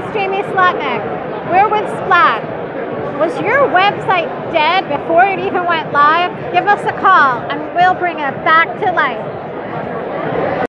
is Jamie Slotnick. We're with Splat. Was your website dead before it even went live? Give us a call and we'll bring it back to life.